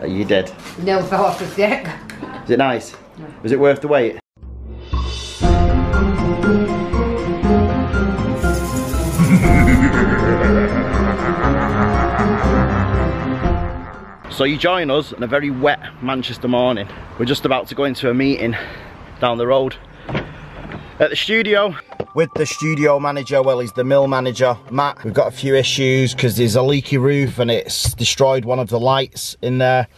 Oh, you did. Neil fell off the stick. Is it nice? Was it worth the wait? So you join us on a very wet Manchester morning. We're just about to go into a meeting down the road at the studio. With the studio manager, well he's the mill manager, Matt. We've got a few issues because there's a leaky roof and it's destroyed one of the lights in there.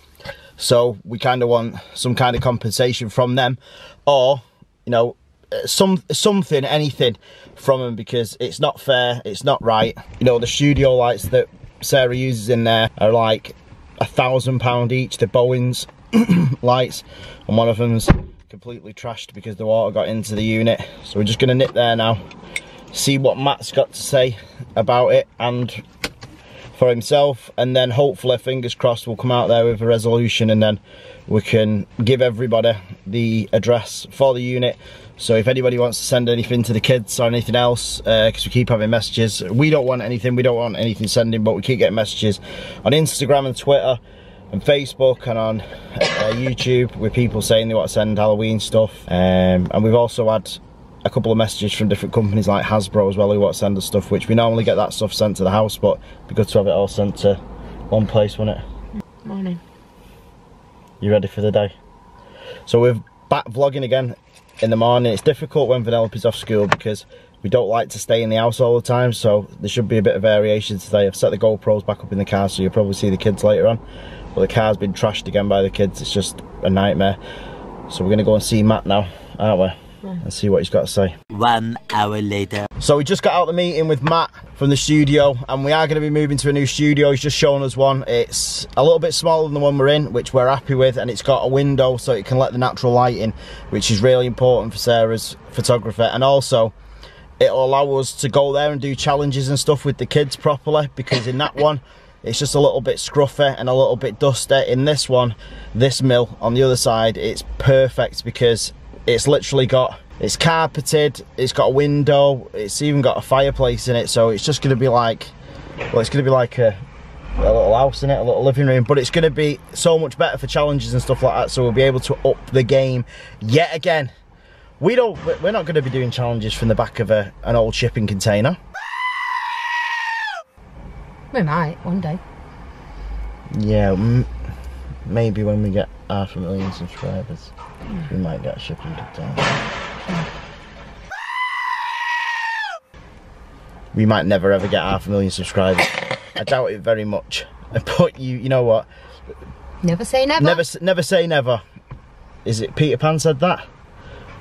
So we kind of want some kind of compensation from them or, you know, some something, anything from them because it's not fair, it's not right. You know, the studio lights that Sarah uses in there are like a thousand pound each, the Bowens lights, and one of them's completely trashed because the water got into the unit. So we're just gonna nip there now, see what Matt's got to say about it and for himself and then hopefully fingers crossed we'll come out there with a resolution and then we can give everybody the address for the unit so if anybody wants to send anything to the kids or anything else because uh, we keep having messages we don't want anything we don't want anything sending but we keep getting messages on instagram and twitter and facebook and on uh, youtube with people saying they want to send halloween stuff um, and we've also had a couple of messages from different companies like Hasbro as well who want to send us stuff, which we normally get that stuff sent to the house, but it'd be good to have it all sent to one place, wouldn't it? Morning. You ready for the day? So we're back vlogging again in the morning. It's difficult when Vanellope's off school because we don't like to stay in the house all the time, so there should be a bit of variation today. I've set the GoPros back up in the car, so you'll probably see the kids later on. But the car's been trashed again by the kids. It's just a nightmare. So we're going to go and see Matt now, aren't we? and see what he's got to say. One hour later. So we just got out the meeting with Matt from the studio and we are going to be moving to a new studio. He's just shown us one. It's a little bit smaller than the one we're in, which we're happy with, and it's got a window so it can let the natural light in, which is really important for Sarah's photographer. And also, it'll allow us to go there and do challenges and stuff with the kids properly because in that one, it's just a little bit scruffy and a little bit dusty. In this one, this mill on the other side, it's perfect because it's literally got it's carpeted it's got a window it's even got a fireplace in it. So it's just going to be like well it's going to be like a, a little house in it a little living room but it's going to be so much better for challenges and stuff like that. So we'll be able to up the game yet again. We don't we're not going to be doing challenges from the back of a, an old shipping container we might one day yeah maybe when we get half a million subscribers we might get a shipping container. We might never ever get half a million subscribers. I doubt it very much. But you, you know what? Never say never. Never, never say never. Is it Peter Pan said that?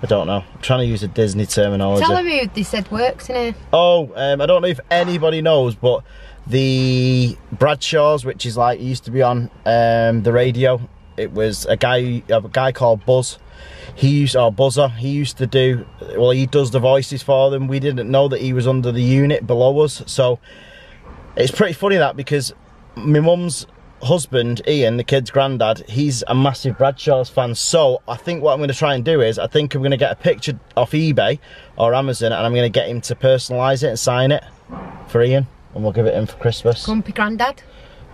I don't know. I'm trying to use a Disney terminology. Tell me who they said works in here. Oh, um, I don't know if anybody knows, but the Bradshaws, which is like used to be on um, the radio it was a guy a guy called Buzz. He used our buzzer. He used to do well. He does the voices for them. We didn't know that he was under the unit below us. So it's pretty funny that because my mum's husband Ian, the kid's granddad, he's a massive Bradshaw's fan. So I think what I'm going to try and do is I think I'm going to get a picture off eBay or Amazon, and I'm going to get him to personalise it and sign it for Ian, and we'll give it in for Christmas. Grumpy granddad.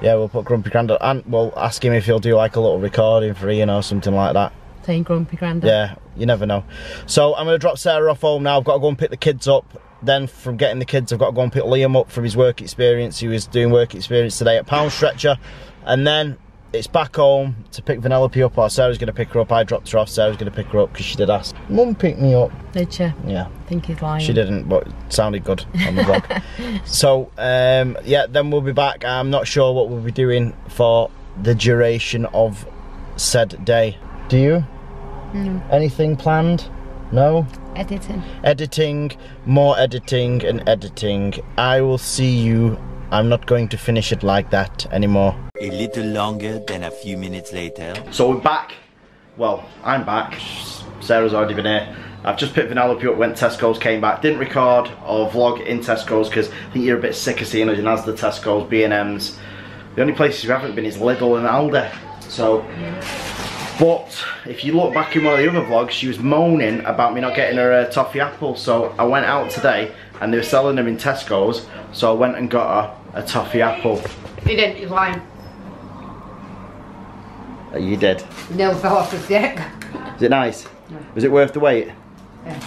Yeah, we'll put Grumpy Grandad and we'll ask him if he'll do like a little recording for Ian or something like that. Saying Grumpy Grandad. Yeah, you never know. So I'm going to drop Sarah off home now. I've got to go and pick the kids up. Then from getting the kids, I've got to go and pick Liam up from his work experience. He was doing work experience today at Poundstretcher. And then it's back home to pick Vanellope up, or Sarah's going to pick her up. I dropped her off, Sarah's going to pick her up because she did ask. Mum picked me up. Did she? Yeah. I think he's lying. She didn't, but it sounded good on the vlog. so, um, yeah, then we'll be back. I'm not sure what we'll be doing for the duration of said day. Do you? No. Anything planned? No? Editing. Editing, more editing and editing. I will see you I'm not going to finish it like that anymore. A little longer than a few minutes later. So we're back. Well, I'm back. Sarah's already been here. I've just picked Vanellope up, went Tesco's, came back. Didn't record or vlog in Tesco's because I think you're a bit sick of seeing us in Asda, Tesco's, B&M's. The only places we haven't been is Lidl and Aldi. So, but if you look back in one of the other vlogs, she was moaning about me not getting her a toffee apple. So I went out today and they were selling them in Tesco's. So I went and got her a toffee apple. He didn't, he's lying. You did. Neil fell off the stick. Is it nice? Was it worth the wait? Yeah.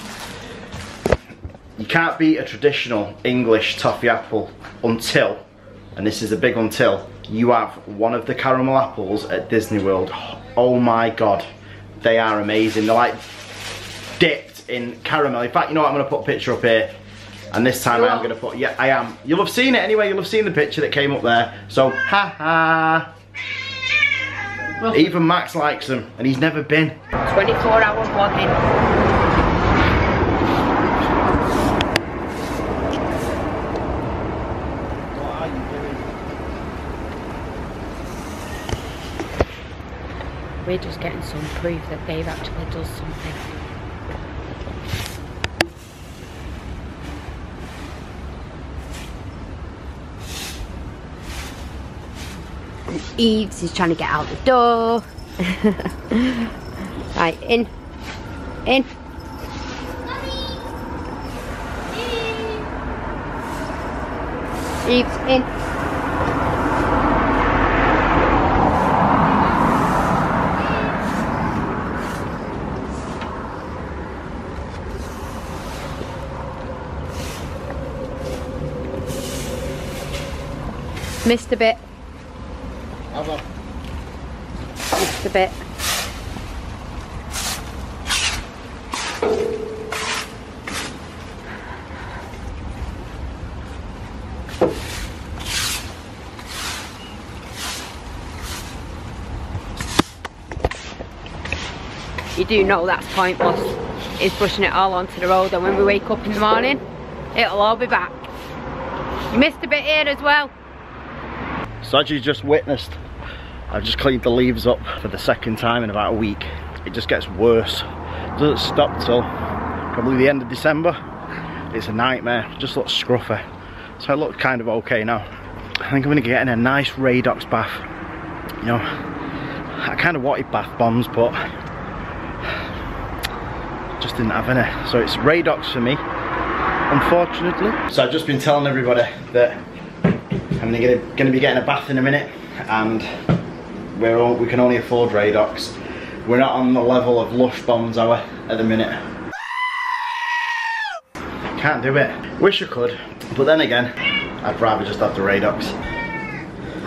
You can't beat a traditional English toffee apple until, and this is a big until, you have one of the caramel apples at Disney World. Oh my god, they are amazing. They're like dipped in caramel. In fact, you know what? I'm going to put a picture up here. And this time I am going to put, yeah, I am. You'll have seen it anyway. You'll have seen the picture that came up there. So, ha ha. Even Max likes them, and he's never been. 24 hour vlogging. We're just getting some proof that they've actually done something. And Eves is trying to get out the door. right, in. In. Eves, in. Missed a bit. Missed a bit. You do know that's pointless. is pushing it all onto the road and when we wake up in the morning, it'll all be back. You missed a bit here as well. So as you just witnessed, I've just cleaned the leaves up for the second time in about a week. It just gets worse. It doesn't stop till probably the end of December. It's a nightmare, it just looks scruffy. So I look kind of okay now. I think I'm gonna get in a nice Radox bath. You know, I kind of wanted bath bombs, but just didn't have any. So it's Radox for me, unfortunately. So I've just been telling everybody that I'm gonna, gonna be getting a bath in a minute, and we're all, we can only afford Radox. We're not on the level of Lush bombs, are we, at the minute? Can't do it. Wish I could, but then again, I'd rather just have the Radox.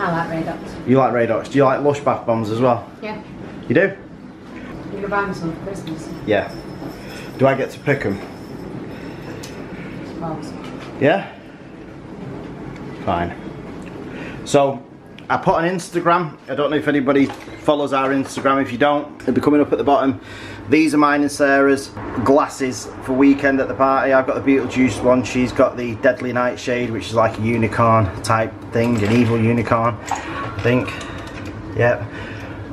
I like Radox. You like Radox? Do you like Lush bath bombs as well? Yeah. You do? You're gonna buy me some for Christmas, Yeah. Do I get to pick them? Yeah? Fine. So, I put on Instagram, I don't know if anybody follows our Instagram, if you don't, it'll be coming up at the bottom. These are mine and Sarah's glasses for weekend at the party. I've got the Beetlejuice one, she's got the Deadly Nightshade, which is like a unicorn type thing, an evil unicorn, I think. Yep.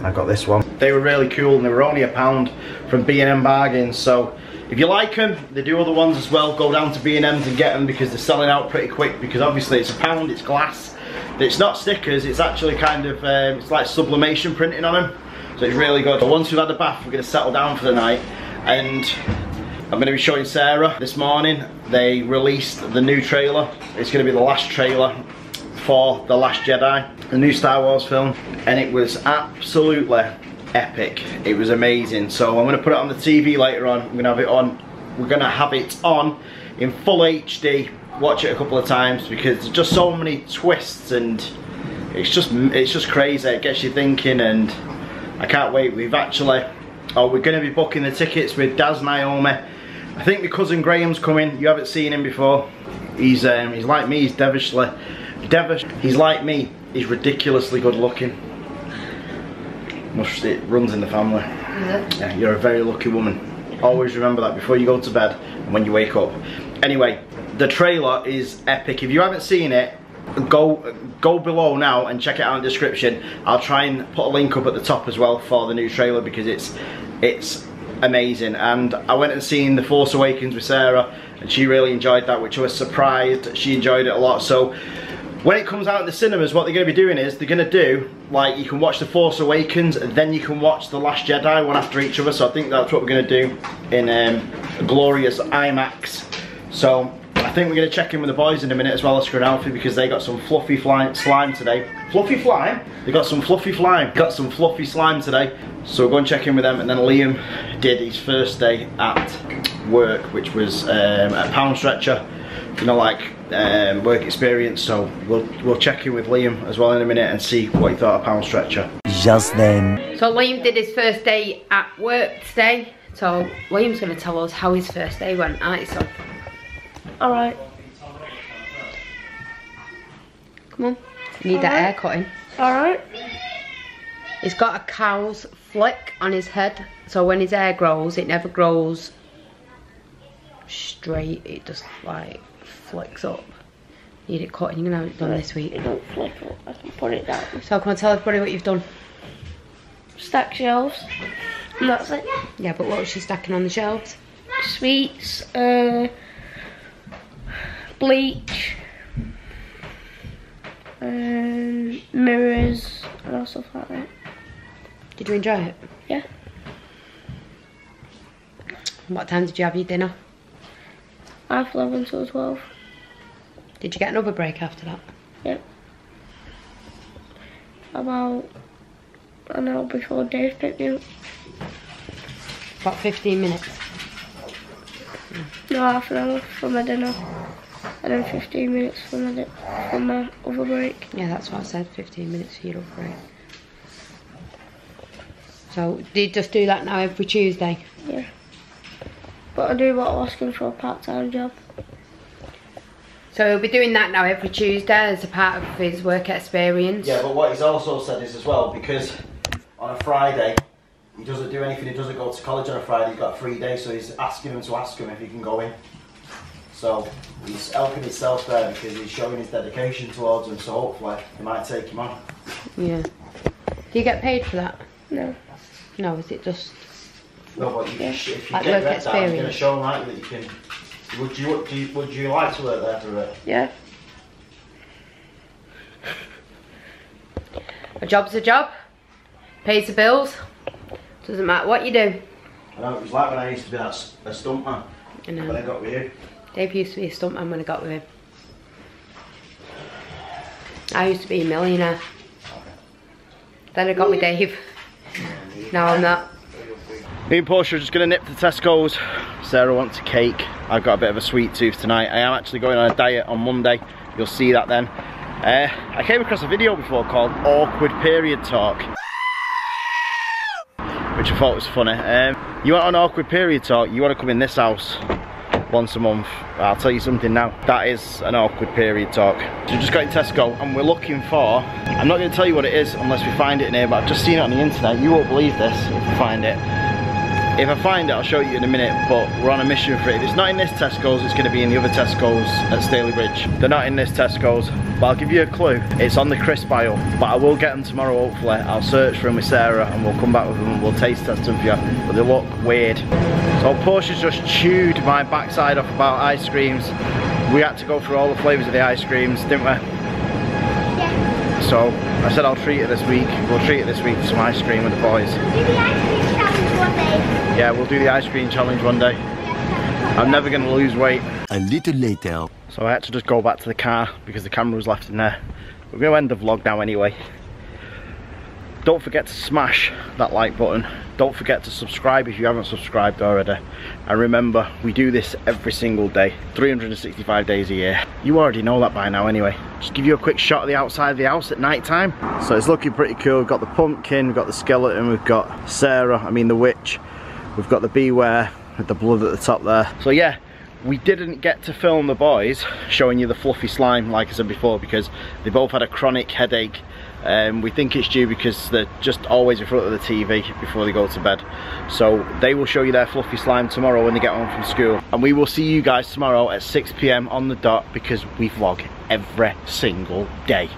I got this one. They were really cool and they were only a pound from B&M Bargains, so if you like them, they do other ones as well. Go down to B&M's and get them because they're selling out pretty quick because obviously it's a pound, it's glass. It's not stickers, it's actually kind of, um, it's like sublimation printing on them. So it's really good. But once we've had a bath, we're going to settle down for the night. And I'm going to be showing Sarah this morning. They released the new trailer. It's going to be the last trailer for The Last Jedi, the new Star Wars film. And it was absolutely epic. It was amazing. So I'm going to put it on the TV later on. I'm going to have it on. We're going to have it on in full HD. Watch it a couple of times because there's just so many twists and it's just it's just crazy. It gets you thinking and I can't wait. We've actually oh we're going to be booking the tickets with Daz Naomi. I think my cousin Graham's coming. You haven't seen him before. He's um, he's like me. He's devilishly devish. He's like me. He's ridiculously good looking. Must it runs in the family. Yeah, you're a very lucky woman. Always remember that before you go to bed and when you wake up. Anyway, the trailer is epic. If you haven't seen it, go go below now and check it out in the description. I'll try and put a link up at the top as well for the new trailer because it's it's amazing. And I went and seen The Force Awakens with Sarah and she really enjoyed that, which I was surprised. She enjoyed it a lot. So when it comes out in the cinemas, what they're going to be doing is they're going to do like you can watch The Force Awakens and then you can watch The Last Jedi one after each other. So I think that's what we're going to do in um, glorious IMAX. So think we're going to check in with the boys in a minute as well as Alfie because they got some fluffy fly slime today. Fluffy slime? They got some fluffy slime. Got some fluffy slime today. So we'll go and check in with them and then Liam did his first day at work which was um, a Poundstretcher. You know like um, work experience so we'll, we'll check in with Liam as well in a minute and see what he thought of Poundstretcher. Just then. So Liam did his first day at work today. So Liam's going to tell us how his first day went, aren't you, son? Alright. Come on. You need that hair cutting. Alright. He's got a cow's flick on his head. So when his hair grows, it never grows straight. It just like flicks up. Need it cutting. You're to have it done this week. It don't flip up. I can put it down. So can I tell everybody what you've done? Stack shelves. And that's it. Yeah, but what was she stacking on the shelves? Sweets. Uh, bleach. Um, mirrors. And all stuff like that. Did you enjoy it? Yeah. What time did you have your dinner? Half 11 till 12. Did you get another break after that? Yep. About an hour before Dave picked me up. About 15 minutes. No, half an hour for my dinner. And then 15 minutes for my, for my other break. Yeah, that's what I said. 15 minutes for your other break. So, do you just do that now every Tuesday? Yeah. But I do want to ask asking for a part-time job. So he'll be doing that now every Tuesday as a part of his work experience. Yeah, but what he's also said is as well, because on a Friday, he doesn't do anything, he doesn't go to college on a Friday, he's got a free day, so he's asking him to ask him if he can go in. So he's helping himself there because he's showing his dedication towards him, so hopefully he might take him on. Yeah. Do you get paid for that? No. No, is it just... No, but you, if you Like get that down, you're going to show him like that you can. Would you, would you, would you like to work there for it? Yeah. A job's a job. Pays the bills. Doesn't matter what you do. I know, it was like when I used to be that, s- a stuntman, I know. when I got with you. Dave used to be a stuntman when I got with him. I used to be a millionaire. Then I got with Dave. Now I'm not. Me and Portia are just to nip to Tesco's. Sarah wants a cake. I've got a bit of a sweet tooth tonight. I am actually going on a diet on Monday. You'll see that then. Uh, I came across a video before called Awkward Period Talk. Which I thought was funny. Um, you want an awkward period talk, you want to come in this house once a month. I'll tell you something now. That is an awkward period talk. So we just got in Tesco and we're looking for, I'm not going to tell you what it is unless we find it in here, but I've just seen it on the internet. You won't believe this if we find it. If I find it, I'll show you in a minute, but we're on a mission for it. If it's not in this Tesco's, it's going to be in the other Tesco's at Stalybridge. They're not in this Tesco's, but I'll give you a clue. It's on the crisp aisle, but I will get them tomorrow, hopefully. I'll search for them with Sarah and we'll come back with them and we'll taste test them for you, but they look weird. So Portia's just chewed my backside off about ice creams. We had to go through all the flavours of the ice creams, didn't we? So I said I'll treat it this week. We'll treat it this week with some ice cream with the boys. Yeah, we'll do the ice cream challenge one day. I'm never going to lose weight. A little later. So I had to just go back to the car because the camera was left in there. We're going to end the vlog now anyway. Don't forget to smash that like button. Don't forget to subscribe if you haven't subscribed already. And remember, we do this every single day, 365 days a year. You already know that by now anyway. Just give you a quick shot of the outside of the house at night time. So it's looking pretty cool. We've got the pumpkin, we've got the skeleton, we've got Sarah, I mean the witch. We've got the beware with the blood at the top there. So yeah, we didn't get to film the boys showing you the fluffy slime like I said before because they both had a chronic headache um, we think it's due because they're just always in front of the TV before they go to bed. So they will show you their fluffy slime tomorrow when they get home from school. And we will see you guys tomorrow at 6pm on the dot because we vlog every single day